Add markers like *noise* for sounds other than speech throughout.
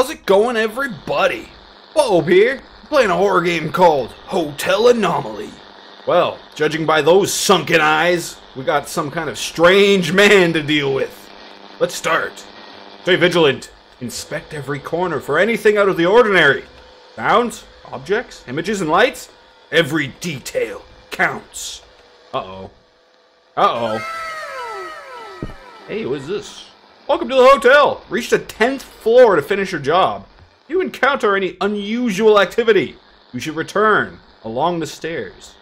How's it going, everybody? Bob here, playing a horror game called Hotelnomaly. Well, judging by those sunken eyes, we got some kind of strange man to deal with. Let's start. Stay vigilant. Inspect every corner for anything out of the ordinary. Sounds, objects, images, and lights. Every detail counts. Uh-oh. Uh-oh. Hey, what's this? Welcome to the hotel. Reach the 10th floor to finish your job. If you encounter any unusual activity, you should return along the stairs.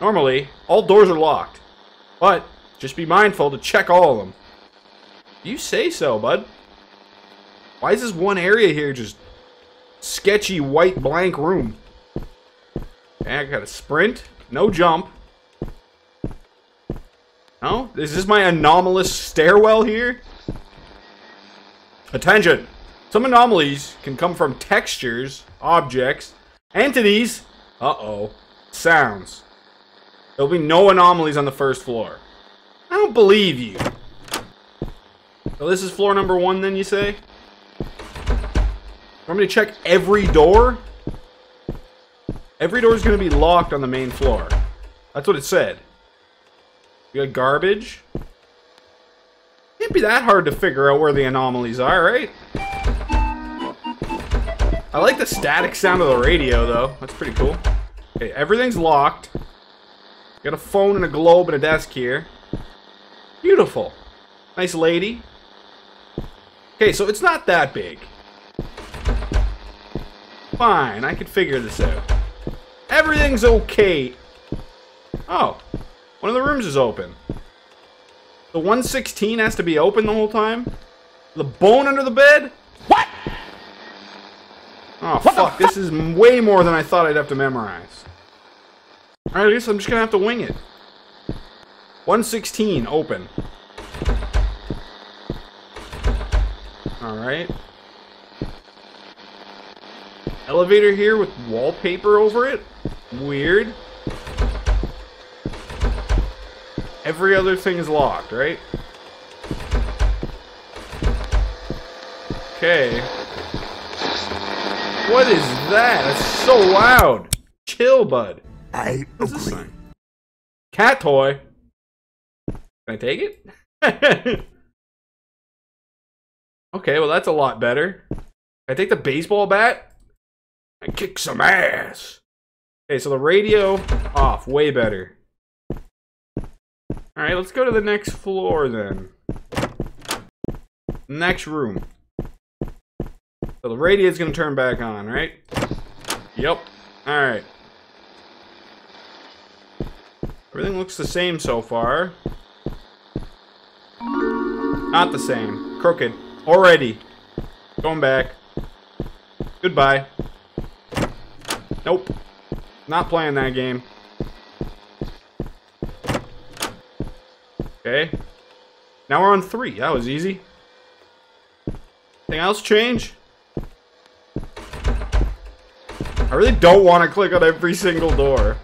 Normally, all doors are locked, but just be mindful to check all of them. You say so, bud. Why is this one area here just sketchy white blank room? Okay, I got a sprint, no jump. No? Is this my anomalous stairwell here? Attention! Some anomalies can come from textures, objects, entities, uh-oh, sounds. There'll be no anomalies on the first floor. I don't believe you. So this is floor number one then, you say? I'm going to check every door? Every door is going to be locked on the main floor. That's what it said. We got garbage. Can't be that hard to figure out where the anomalies are, right? I like the static sound of the radio, though. That's pretty cool. Okay, everything's locked. Got a phone and a globe and a desk here. Beautiful. Nice lady. Okay, so it's not that big. Fine, I could figure this out. Everything's okay. Oh, one of the rooms is open. The 116 has to be open the whole time? The bone under the bed? What? Oh, what fuck. This is way more than I thought I'd have to memorize. Alright, I guess I'm just gonna have to wing it. 116, open. Alright. Elevator here with wallpaper over it? Weird. Every other thing is locked, right? Okay. What is that? That's so loud. Chill, bud. I What's this agree. sign? Cat toy. Can I take it? *laughs* okay, well that's a lot better. Can I take the baseball bat? And kick some ass. Okay, so the radio off, way better. Alright, let's go to the next floor then. Next room. So the radio's gonna turn back on, right? Yep. Alright. Everything looks the same so far. Not the same. Crooked. Already. Going back. Goodbye. Nope. Not playing that game. Okay. Now we're on three. That was easy. Anything else change? I really don't want to click on every single door.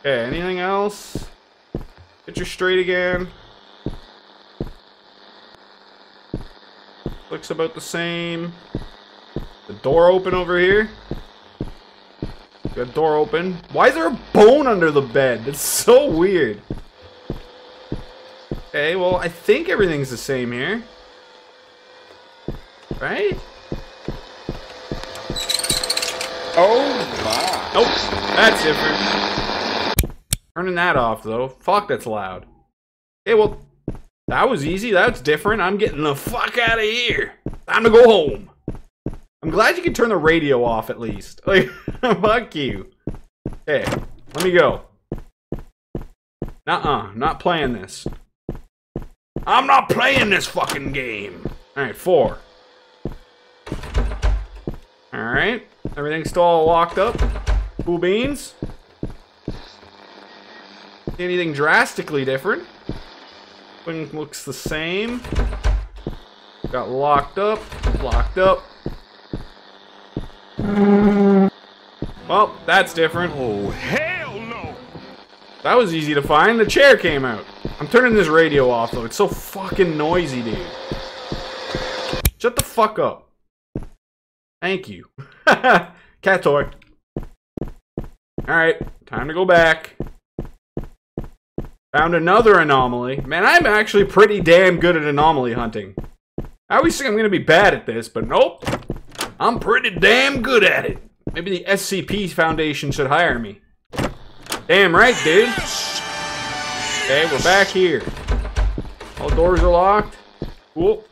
Okay, anything else? Picture straight again. Looks about the same. The door open over here. Got door open. Why is there a bone under the bed? That's so weird. Okay, well, I think everything's the same here. Right? Oh my. Nope, that's different. Turning that off, though. Fuck, that's loud. Okay, well, that was easy. That's different. I'm getting the fuck out of here. Time to go home. I'm glad you can turn the radio off at least. *laughs* Like, fuck you. Okay, let me go. Nuh-uh, not playing this. I'm not playing this fucking game. Alright, four. Alright, everything's still all locked up. Cool beans. Anything drastically different? Thing looks the same. Got locked up, locked up. Well, that's different. Oh hell no. That was easy to find. The chair came out. I'm turning this radio off though. It's so fucking noisy, dude. Shut the fuck up. Thank you. *laughs* Cat toy. Alright, time to go back. Found another anomaly. Man, I'm actually pretty damn good at anomaly hunting. I always think I'm gonna be bad at this, but nope. I'm pretty damn good at it. Maybe the SCP Foundation should hire me. Damn right, dude. Okay, we're back here. All doors are locked. Cool.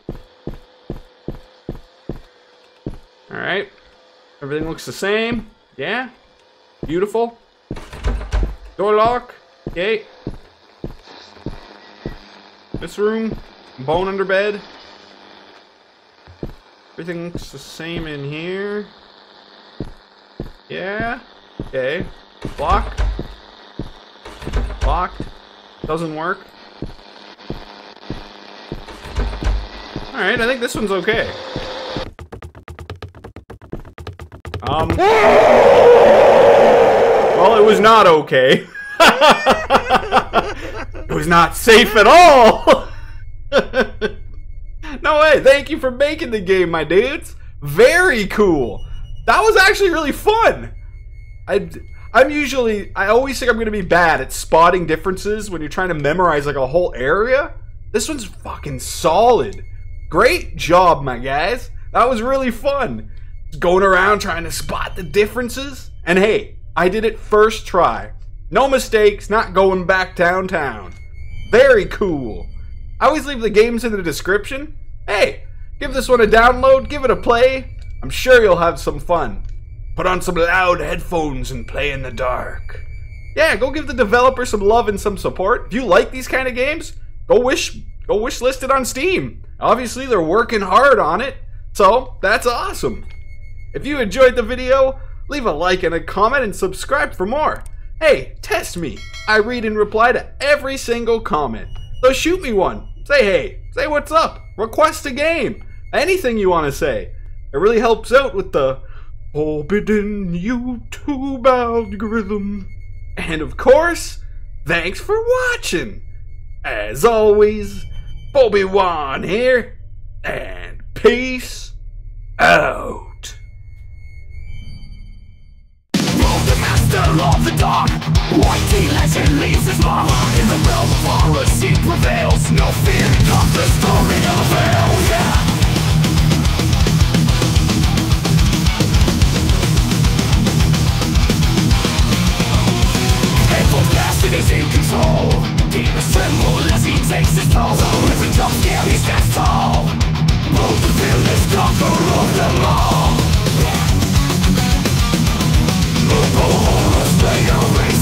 Alright. Everything looks the same. Yeah. Beautiful. Door lock. Okay. This room. Bone under bed. Everything looks the same in here. Yeah. Okay. Lock. Locked. Doesn't work. Alright, I think this one's okay. Um. Well, it was not okay. *laughs* it was not safe at all. *laughs* no way. Thank you for making the game, my dudes. Very cool. That was actually really fun. I, I'm usually, I always think I'm to be bad at spotting differences when you're trying to memorize like a whole area. This one's fucking solid. Great job, my guys. That was really fun. Going around trying to spot the differences. And hey, I did it first try. No mistakes, not going back downtown. Very cool. I always leave the games in the description. Hey, give this one a download, give it a play. I'm sure you'll have some fun. Put on some loud headphones and play in the dark. Yeah, go give the developer some love and some support. If you like these kind of games, go wish go wish list it on Steam. Obviously, they're working hard on it, so that's awesome. If you enjoyed the video, leave a like and a comment and subscribe for more. Hey, test me. I read and reply to every single comment. So shoot me one. Say hey. Say what's up. Request a game. Anything you want to say. It really helps out with the forbidden YouTube algorithm. And of course, thanks for watching. As always, Bobe-Wan here, and peace out. the master of the dark White legend leaves his mark In the realm of horror, she prevails No fear of the Move the feel of them all stay away